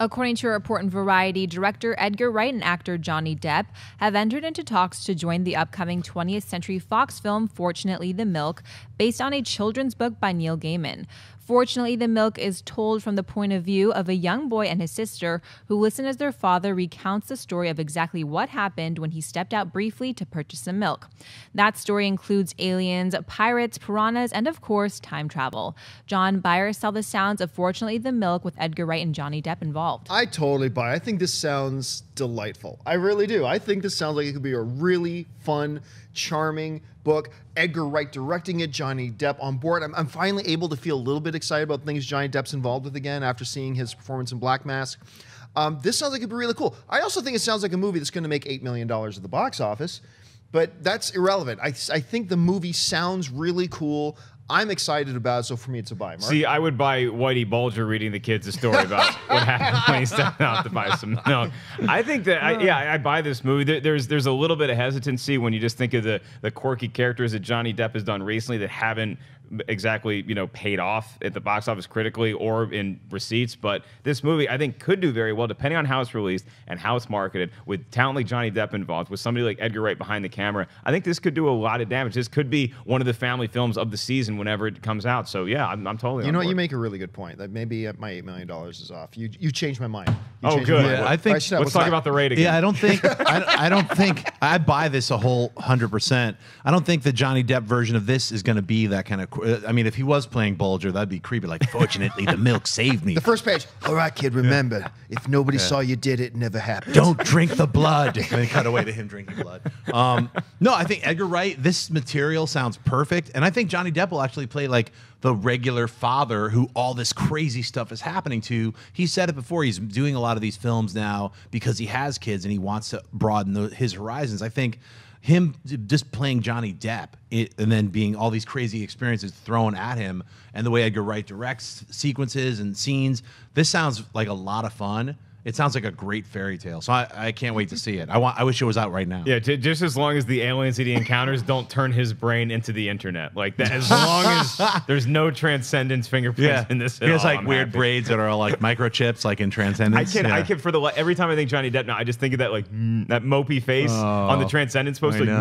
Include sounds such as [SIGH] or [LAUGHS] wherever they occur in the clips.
According to a report in Variety, director Edgar Wright and actor Johnny Depp have entered into talks to join the upcoming 20th Century Fox film Fortunately the Milk, based on a children's book by Neil Gaiman. Fortunately, the milk is told from the point of view of a young boy and his sister who listen as their father recounts the story of exactly what happened when he stepped out briefly to purchase some milk. That story includes aliens, pirates, piranhas, and of course, time travel. John Byers saw the sounds of Fortunately the Milk with Edgar Wright and Johnny Depp involved. I totally buy. I think this sounds delightful. I really do. I think this sounds like it could be a really fun, charming book. Edgar Wright directing it, Johnny Depp on board. I'm, I'm finally able to feel a little bit excited about things Johnny Depp's involved with again after seeing his performance in Black Mass. Um, this sounds like it'd be really cool. I also think it sounds like a movie that's going to make $8 million at the box office, but that's irrelevant. I, I think the movie sounds really cool. I'm excited about it, so for me, it's a buy. Mark? See, I would buy Whitey Bulger reading the kids a story about [LAUGHS] what happened when he stepped out to buy some milk. I think that, I, yeah, I buy this movie. There, there's there's a little bit of hesitancy when you just think of the the quirky characters that Johnny Depp has done recently that haven't exactly you know paid off at the box office critically or in receipts but this movie i think could do very well depending on how it's released and how it's marketed with talent like johnny depp involved with somebody like edgar wright behind the camera i think this could do a lot of damage this could be one of the family films of the season whenever it comes out so yeah i'm, I'm totally You on know what? You make a really good point. That maybe uh, my eight million dollars is off. You you changed my mind. You Oh, good. mind. Yeah, I think- I said let's talk my- about the rate again Yeah, I don't think [LAUGHS] I, I don't think I buy this a whole hundred percent. I don't think the Johnny Depp version of this is going to be that kind of. I mean, if he was playing Bulger, that'd be creepy. Like, fortunately, the milk saved me. The first page. All right, kid. Remember, if nobody saw you did it, it never happened. Don't drink the blood. [LAUGHS] And then cut away to him drinking blood. Um, no, I think Edgar Wright. This material sounds perfect, and I think Johnny Depp will actually play like the regular father who all this crazy stuff is happening to. He said it before. He's doing a lot of these films now because he has kids and he wants to broaden the, his horizons. I think him just playing Johnny Depp it, and then being all these crazy experiences thrown at him, and the way Edgar Wright directs sequences and scenes. This sounds like a lot of fun. It sounds like a great fairy tale. So I, I can't wait to see it. I want. I wish it was out right now. Yeah, j- just as long as the aliens that he encounters don't turn his brain into the internet, like that. As long as [LAUGHS] there's no transcendence fingerprints in this, He has all, like I'm weird happy. braids that are all like [LAUGHS] microchips, like in transcendence. I Transcendence. can, I Yeah. can for the li- every time I think Johnny Depp now, I just think of that like mm, that mopey face on the Transcendence poster. I Like, know.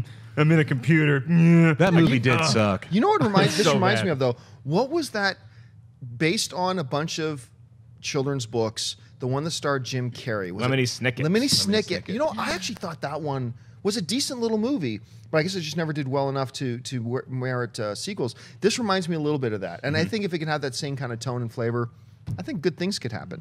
mm, I'm in a computer. mm. That movie did suck. You know what [LAUGHS] reminds this So reminds bad. me of though? What was that based on a bunch of children's books? The one that starred Jim Carrey. Was Lemony Snicket. Lemony Snicket. You know, I actually thought that one was a decent little movie, but I guess it just never did well enough to to merit uh, sequels. This reminds me a little bit of that, and I think if it can have that same kind of tone and flavor, I think good things could happen.